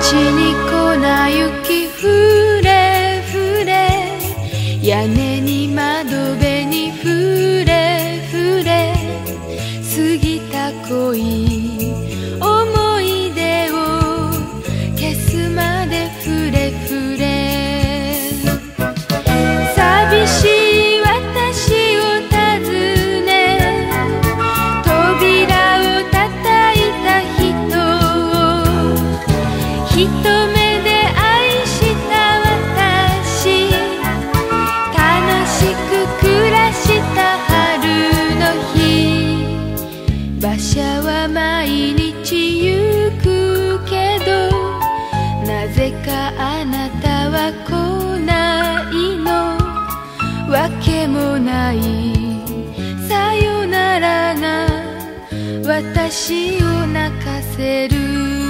街に粉雪ふれふれ。屋根に窓辺にふれ馬車は毎日行くけどなぜかあなたは来ないの？わけもない。さよならな。私を泣かせる。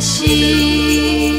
心。